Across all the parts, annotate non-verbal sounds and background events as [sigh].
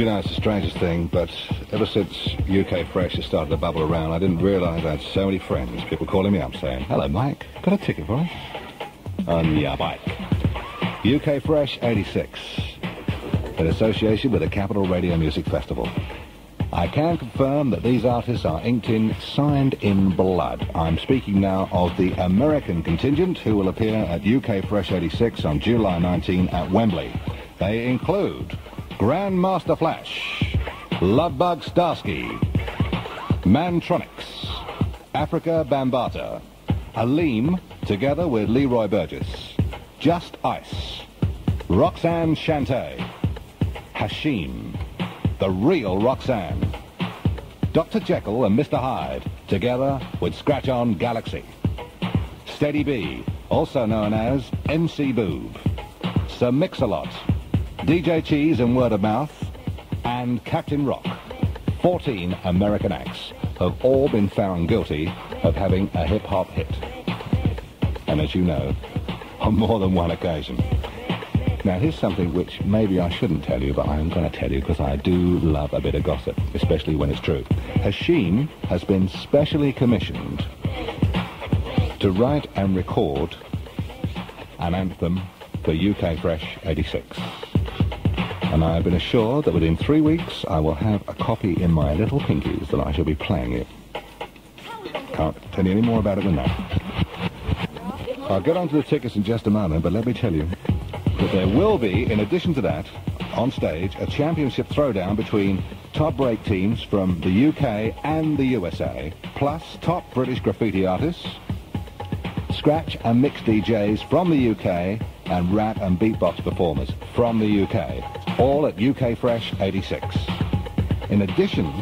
You know, it's the strangest thing, but ever since UK Fresh has started to bubble around, I didn't realise I had so many friends. People calling me up saying, Hello, Mike. Got a ticket for us? On your uh, bike. UK Fresh 86. In association with the Capital Radio Music Festival. I can confirm that these artists are inked in, signed in blood. I'm speaking now of the American contingent who will appear at UK Fresh 86 on July 19 at Wembley. They include Grandmaster Flash, Lovebug Starsky, Mantronix, Afrika Bambaataa, Aleem, together with Leroy Burgess, Just Ice, Roxanne Shante, Hashim, the real Roxanne. Dr. Jekyll and Mr. Hyde, together with Scratch On Galaxy. Steady B, also known as MC Boob. Sir Mix-a-Lot, DJ Cheese and Word of Mouth, and Captain Rock. 14 American acts have all been found guilty of having a hip-hop hit. And as you know, [laughs] on more than one occasion. Now, here's something which maybe I shouldn't tell you, but I'm going to tell you because I do love a bit of gossip, especially when it's true. Hashim has been specially commissioned to write and record an anthem for UK Fresh 86. And I have been assured that within three weeks I will have a copy in my little pinkies that I shall be playing it. Can't tell you any more about it than that. I'll get onto the tickets in just a moment, but let me tell you, but there will be, in addition to that, on stage, a championship throwdown between top break teams from the UK and the USA, plus top British graffiti artists, scratch and mix DJs from the UK, and rap and beatbox performers from the UK, all at UK Fresh 86. In addition,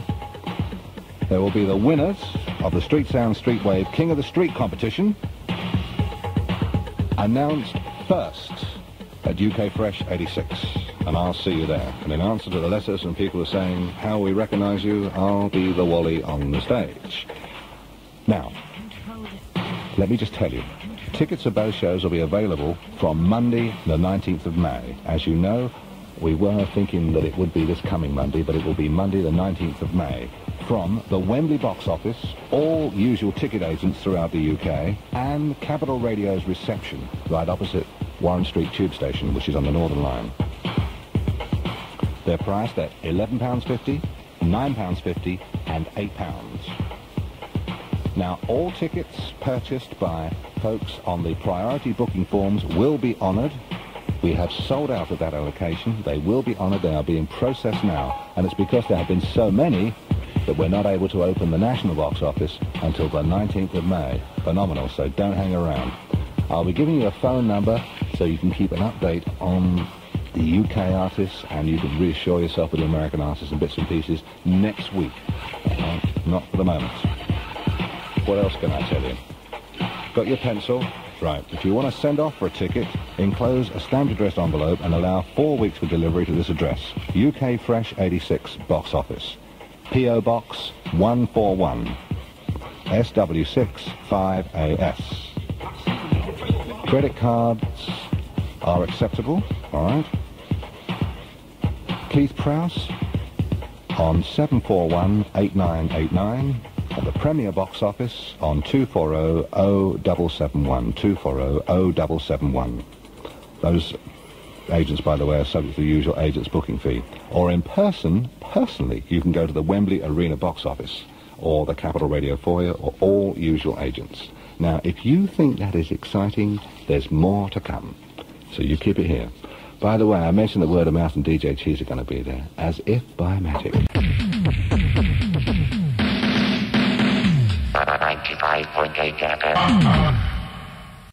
there will be the winners of the Street Sound Street Wave King of the Street competition, announced first at UK Fresh 86. And I'll see you there. And in answer to the letters and people are saying how we recognise you, I'll be the Wally on the stage. Now, let me just tell you, tickets for both shows will be available from Monday, the 19th of May. As you know, we were thinking that it would be this coming Monday, but it will be Monday, the 19th of May. From the Wembley box office, all usual ticket agents throughout the UK, and Capital Radio's reception right opposite Warren Street Tube Station, which is on the Northern Line. They're priced at £11.50, £9.50 and £8. Now, all tickets purchased by folks on the priority booking forms will be honoured. We have sold out of that allocation. They will be honoured. They are being processed now. And it's because there have been so many that we're not able to open the national box office until the 19th of May. Phenomenal, so don't hang around. I'll be giving you a phone number so you can keep an update on the UK artists and you can reassure yourself with the American artists and bits and pieces next week. Uh, not for the moment. What else can I tell you? Got your pencil? Right. If you want to send off for a ticket, enclose a stamped addressed envelope and allow four weeks for delivery to this address. UK Fresh 86 Box Office. P.O. Box 141. SW6 5AS. Credit cards are acceptable, all right. Keith Prowse on 741-8989 at the Premier Box Office on 240-0771, 240-0771. Those agents, by the way, are subject to the usual agent's booking fee. Or in person, personally, you can go to the Wembley Arena Box Office or the Capital Radio Foyer or all usual agents. Now, if you think that is exciting, there's more to come. So you keep it here. By the way, I mentioned that Word of Mouth and DJ Cheese are going to be there, as if by magic. 95.8 FM.